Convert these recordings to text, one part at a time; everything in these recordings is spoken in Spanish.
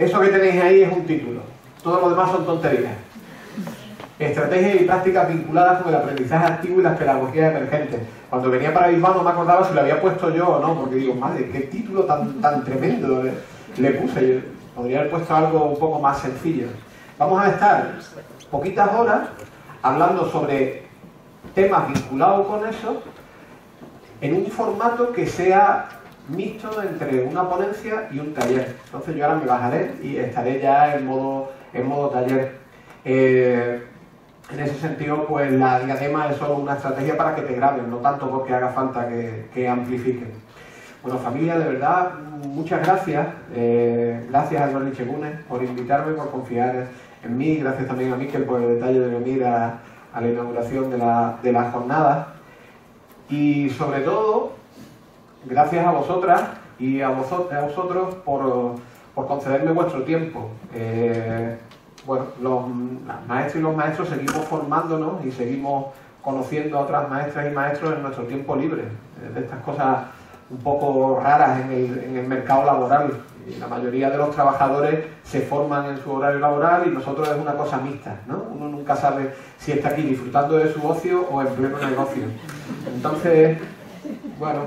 Eso que tenéis ahí es un título. Todo lo demás son tonterías. Estrategias y prácticas vinculadas con el aprendizaje activo y las pedagogías emergentes. Cuando venía para Bilbao no me acordaba si lo había puesto yo o no, porque digo, madre, qué título tan, tan tremendo le, puse. Podría haber puesto algo un poco más sencillo. Vamos a estar poquitas horas hablando sobre temas vinculados con eso en un formato que sea mixto entre una ponencia y un taller. Entonces yo ahora me bajaré y estaré ya en modo, en modo taller. Eh, en ese sentido, pues la diadema es solo una estrategia para que te graben, no tanto porque haga falta que, que amplifiquen. Bueno, familia, de verdad, muchas gracias. Eh, gracias a Eduardo Chegunes por invitarme, por confiar en mí. Gracias también a Miquel por el detalle de venir a, a la inauguración de la, de la jornada. Y sobre todo, gracias a vosotras y a, a vosotros por, por, concederme vuestro tiempo. Eh, bueno, los maestros y los maestros seguimos formándonos y seguimos conociendo a otras maestras y maestros en nuestro tiempo libre, de estas cosas un poco raras en el, en el mercado laboral. Y la mayoría de los trabajadores se forman en su horario laboral y nosotros es una cosa mixta, ¿no? Uno nunca sabe si está aquí disfrutando de su ocio o en pleno negocio. Entonces, bueno,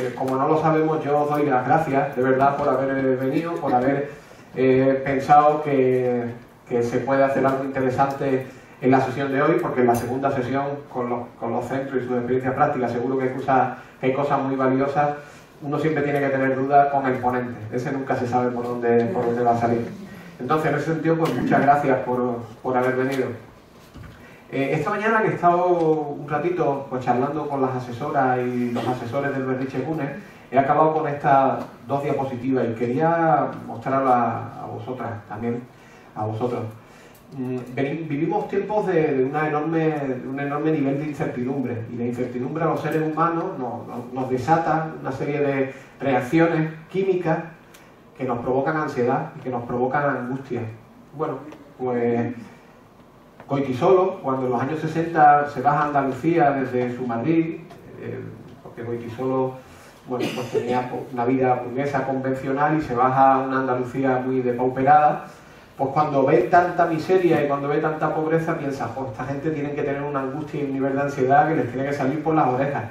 eh, como no lo sabemos, yo os doy las gracias de verdad por haber venido, por haber eh, pensado que, que, se puede hacer algo interesante en la sesión de hoy, porque en la segunda sesión con los, con los centros y sus experiencias prácticas seguro que hay cosas, hay cosas muy valiosas. Uno siempre tiene que tener dudas con el ponente, ese nunca se sabe por dónde, por dónde va a salir. Entonces, en ese sentido, pues muchas gracias por, por haber venido. Eh, esta mañana que he estado un ratito pues, charlando con las asesoras y los asesores del Berriche Cune, he acabado con estas dos diapositivas y quería mostrarlas a vosotras también, a vosotros. Mm, vivimos tiempos de, de, una enorme, de, un enorme nivel de incertidumbre y la incertidumbre a los seres humanos nos, nos, nos desata una serie de reacciones químicas que nos provocan ansiedad y que nos provocan angustia. Bueno, pues Goitisolo, cuando en los años 60 se baja a Andalucía desde su Madrid, eh, porque Goitisolo bueno, pues tenía una vida burguesa convencional y se baja a una Andalucía muy depauperada, pues cuando ve tanta miseria y cuando ve tanta pobreza piensa, esta gente tiene que tener una angustia y un nivel de ansiedad que les tiene que salir por las orejas.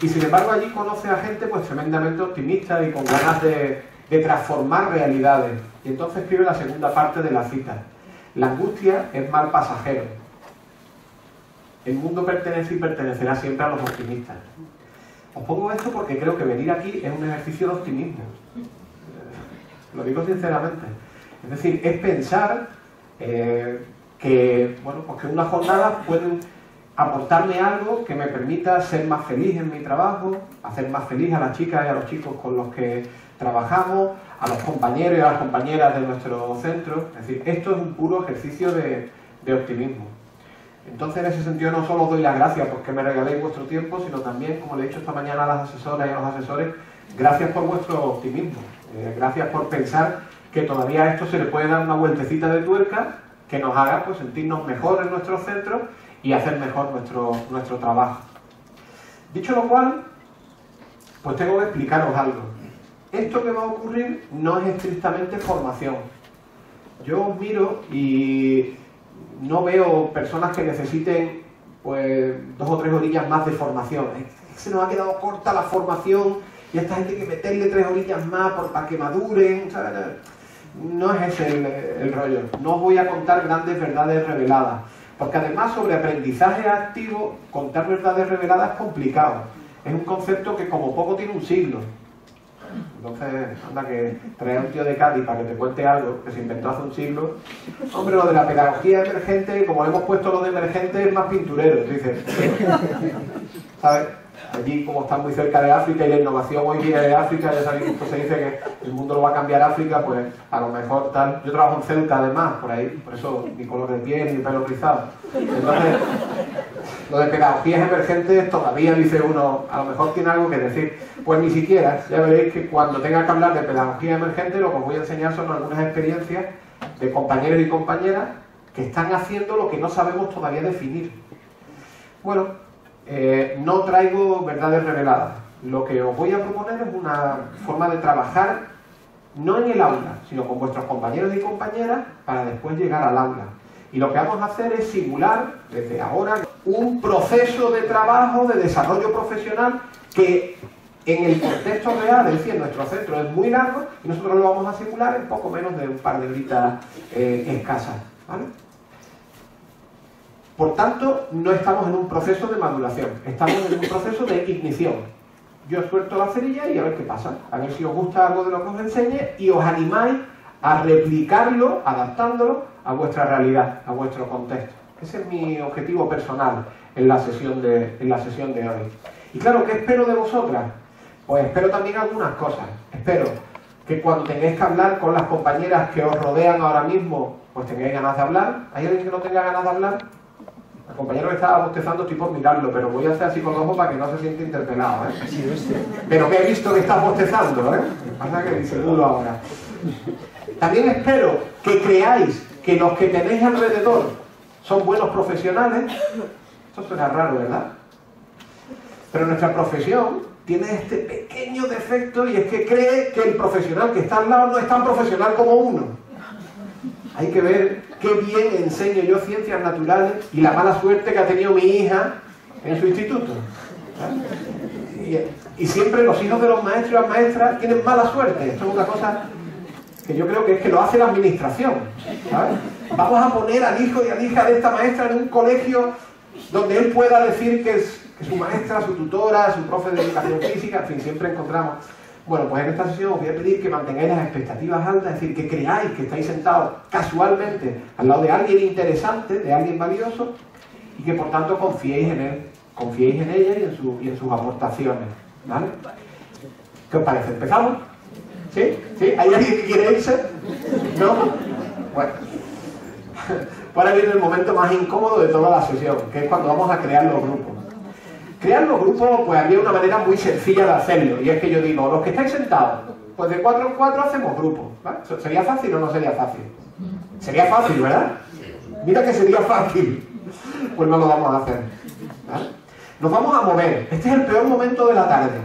Y sin embargo allí conoce a gente pues tremendamente optimista y con ganas de, de transformar realidades. Y entonces escribe la segunda parte de la cita. La angustia es mal pasajero. El mundo pertenece y pertenecerá siempre a los optimistas. Os pongo esto porque creo que venir aquí es un ejercicio de optimismo. Lo digo sinceramente. Es decir, es pensar eh, que, bueno, pues que unas jornadas pueden aportarme algo que me permita ser más feliz en mi trabajo, hacer más feliz a las chicas y a los chicos con los que trabajamos, a los compañeros y a las compañeras de nuestro centro. Es decir, esto es un puro ejercicio de, optimismo. Entonces, en ese sentido, no solo doy las gracias porque me regaléis vuestro tiempo, sino también, como le he dicho esta mañana a las asesoras y a los asesores, gracias por vuestro optimismo. Eh, gracias por pensar que todavía a esto se le puede dar una vueltecita de tuerca que nos haga pues, sentirnos mejor en nuestro centro y hacer mejor nuestro, nuestro trabajo. Dicho lo cual, pues tengo que explicaros algo. Esto que va a ocurrir no es estrictamente formación. Yo os miro y no veo personas que necesiten pues dos o tres orillas más de formación. Se nos ha quedado corta la formación y esta gente que meterle tres orillas más para que maduren. No es ese el, el rollo. No os voy a contar grandes verdades reveladas. Porque además sobre aprendizaje activo, contar verdades reveladas es complicado. Es un concepto que como poco tiene un siglo. Entonces, anda que traer a un tío de Cádiz para que te cuente algo que se inventó hace un siglo. Hombre, lo de la pedagogía emergente, como hemos puesto lo de emergente, es más pinturero, dices. ¿Sabes? Allí, como están muy cerca de África y la innovación hoy día de África, ya sabéis que se dice que el mundo lo va a cambiar África, pues a lo mejor tal. Yo trabajo en Ceuta además, por ahí, por eso mi color de piel mi pelo rizado. Entonces, lo de pedagogías emergentes todavía dice uno, a lo mejor tiene algo que decir. Pues ni siquiera, ya veréis que cuando tenga que hablar de pedagogía emergente, lo que os voy a enseñar son algunas experiencias de compañeros y compañeras que están haciendo lo que no sabemos todavía definir. Bueno, eh, no traigo verdades reveladas. Lo que os voy a proponer es una forma de trabajar no en el aula, sino con vuestros compañeros y compañeras para después llegar al aula. Y lo que vamos a hacer es simular desde ahora un proceso de trabajo, de desarrollo profesional que en el contexto real, es decir, nuestro centro es muy largo y nosotros lo vamos a simular en poco menos de un par de horitas eh, escasas. Por tanto, no estamos en un proceso de maduración, estamos en un proceso de ignición. Yo suelto la cerilla y a ver qué pasa, a ver si os gusta algo de lo que os enseñe y os animáis a replicarlo, adaptándolo a vuestra realidad, a vuestro contexto. Ese es mi objetivo personal en la sesión de, en la sesión de hoy. Y claro, ¿qué espero de vosotras? Pues espero también algunas cosas. Espero que cuando tengáis que hablar con las compañeras que os rodean ahora mismo, pues tengáis ganas de hablar. ¿Hay alguien que no tenga ganas de hablar? El compañero que estaba bostezando estoy por mirarlo, pero voy a hacer así con los ojos para que no se siente interpelado. ¿eh? Pero que he visto que estás bostezando, ¿eh? Pasa que disimulo ahora. También espero que creáis que los que tenéis alrededor son buenos profesionales. Esto suena raro, ¿verdad? Pero nuestra profesión tiene este pequeño defecto y es que cree que el profesional que está al lado no es tan profesional como uno. Hay que ver qué bien enseño yo ciencias naturales y la mala suerte que ha tenido mi hija en su instituto. Y, siempre los hijos de los maestros y las maestras tienen mala suerte. Esto es una cosa que yo creo que es que lo hace la administración. Vamos a poner al hijo y a la hija de esta maestra en un colegio donde él pueda decir que es que su maestra, su tutora, su profe de educación física, en fin, siempre encontramos. Bueno, pues en esta sesión os voy a pedir que mantengáis las expectativas altas, es decir, que creáis que estáis sentados casualmente al lado de alguien interesante, de alguien valioso, y que por tanto confiéis en él, confiéis en ella y en, sus aportaciones. ¿Qué os parece? ¿Empezamos? ¿Sí? ¿Sí? ¿Hay alguien que quiere irse? ¿No? Bueno. Ahora viene el momento más incómodo de toda la sesión, que es cuando vamos a crear los grupos. Crear los grupos, pues había una manera muy sencilla de hacerlo, y es que yo digo, los que estáis sentados, pues de cuatro en cuatro hacemos grupos. ¿Sería fácil o no sería fácil? Sería fácil, ¿verdad? Mira que sería fácil. Pues no lo vamos a hacer. Nos vamos a mover. Este es el peor momento de la tarde.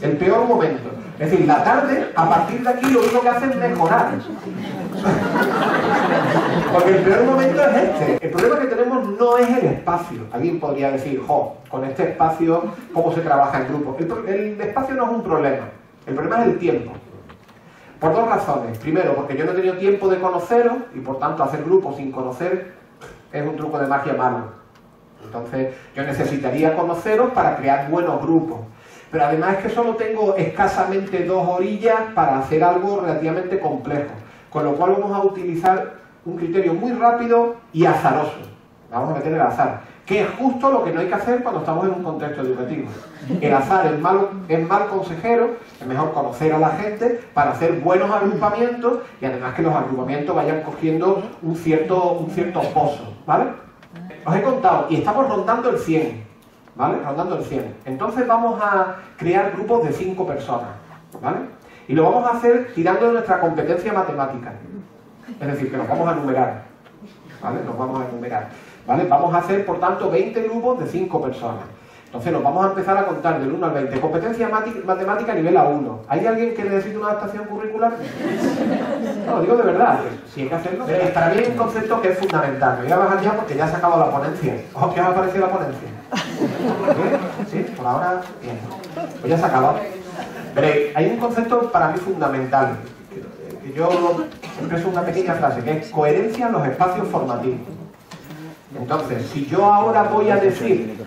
El peor momento. Es decir, la tarde, a partir de aquí, lo único que hace es mejorar. Porque el peor momento es este. El problema que tenemos no es el espacio. Alguien podría decir, jo, con este espacio, ¿cómo se trabaja en grupo? El, espacio no es un problema. El problema es el tiempo. Por dos razones. Primero, porque yo no he tenido tiempo de conoceros y por tanto hacer grupos sin conocer es un truco de magia malo. Entonces, yo necesitaría conoceros para crear buenos grupos. Pero además es que solo tengo escasamente dos orillas para hacer algo relativamente complejo. Con lo cual vamos a utilizar un criterio muy rápido y azaroso. Vamos a meter el azar. Que es justo lo que no hay que hacer cuando estamos en un contexto educativo. El azar es mal, mal consejero, es mejor conocer a la gente para hacer buenos agrupamientos y además que los agrupamientos vayan cogiendo un cierto, un cierto pozo. ¿Vale? Os he contado, y estamos rondando el 100. ¿vale? Rondando el 100. Entonces vamos a crear grupos de 5 personas, ¿vale? Y lo vamos a hacer tirando de nuestra competencia matemática. Es decir, que nos vamos a numerar, ¿vale? Nos vamos a enumerar, ¿vale? Vamos a hacer, por tanto, 20 grupos de 5 personas. Entonces nos vamos a empezar a contar del 1 al 20. Competencia matemática nivel A1. ¿Hay alguien que necesite una adaptación curricular? No, digo de verdad. Si hay que hacerlo. para mí hay un concepto que es fundamental. Me voy a bajar ya porque ya se ha acabado la ponencia. ¿Qué os ha parecido la ponencia? ¿Sí? Por ahora, bien. Pues ya se ha acabado. Veréis, hay un concepto para mí fundamental. Que yo expreso una pequeña frase, que es coherencia en los espacios formativos. Entonces, si yo ahora voy a decir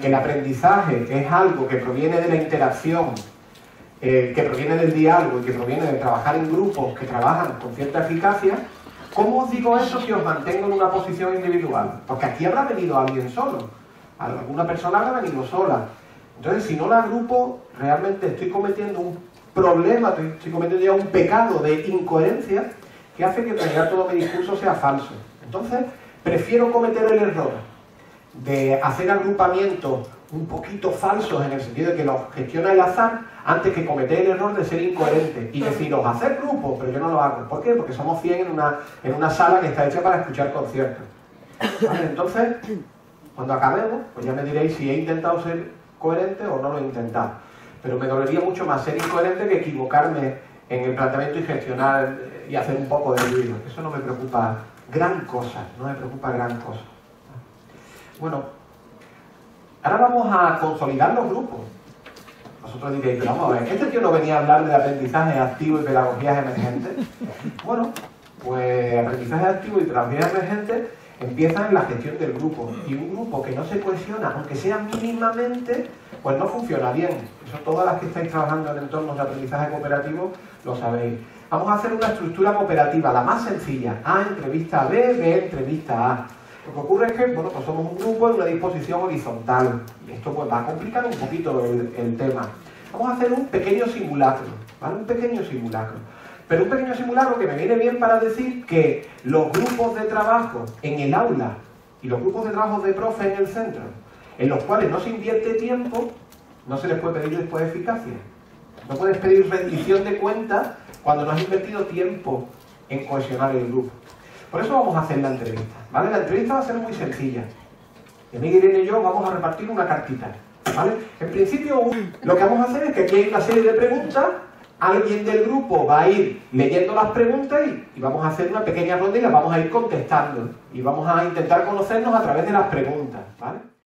que el aprendizaje es algo que proviene de la interacción, eh, que proviene del diálogo y que proviene de trabajar en grupos que trabajan con cierta eficacia, ¿cómo os digo eso si os mantengo en una posición individual? Porque aquí habrá venido alguien solo, alguna persona habrá venido sola. Entonces, si no la agrupo, realmente estoy cometiendo un problema, estoy cometiendo ya un pecado de incoherencia que hace que realidad todo mi discurso sea falso. Entonces, prefiero cometer el error de hacer agrupamientos un poquito falsos en el sentido de que los gestiona el azar antes que cometer el error de ser incoherente y deciros hacer grupos, pero yo no lo hago. ¿Por qué? Porque somos 100 en una, en una sala que está hecha para escuchar conciertos. Entonces, cuando acabemos, pues ya me diréis si he intentado ser coherente o no lo he intentado. Pero me dolería mucho más ser incoherente que equivocarme en el planteamiento y gestionar y hacer un poco de ruido. Eso no me preocupa gran cosa, no me preocupa gran cosa. Bueno, ahora vamos a consolidar los grupos. Vosotros diréis, pero vamos a ver, ¿este tío no venía a hablar de aprendizaje activo y pedagogías emergentes? Bueno, pues aprendizaje activo y pedagogías emergentes empiezan en la gestión del grupo. Y un grupo que no se cohesiona, aunque sea mínimamente, pues no funciona bien. Eso todas las que estáis trabajando en entornos de aprendizaje cooperativo lo sabéis. Vamos a hacer una estructura cooperativa, la más sencilla. A entrevista B, B entrevista A. Lo que ocurre es que, bueno, pues somos un grupo en una disposición horizontal. Esto pues va a complicar un poquito el, el tema. Vamos a hacer un pequeño simulacro, ¿vale? Un pequeño simulacro. Pero un pequeño simulacro que me viene bien para decir que los grupos de trabajo en el aula y los grupos de trabajo de profe en el centro, en los cuales no se invierte tiempo, no se les puede pedir después eficacia. No puedes pedir rendición de cuentas cuando no has invertido tiempo en cohesionar el grupo. Por eso vamos a hacer la entrevista. ¿vale? La entrevista va a ser muy sencilla. Y Miguel Irene y yo vamos a repartir una cartita. ¿vale? En principio, lo que vamos a hacer es que aquí hay una serie de preguntas. Alguien del grupo va a ir leyendo las preguntas y, vamos a hacer una pequeña ronda y las vamos a ir contestando. Y vamos a intentar conocernos a través de las preguntas. ¿vale?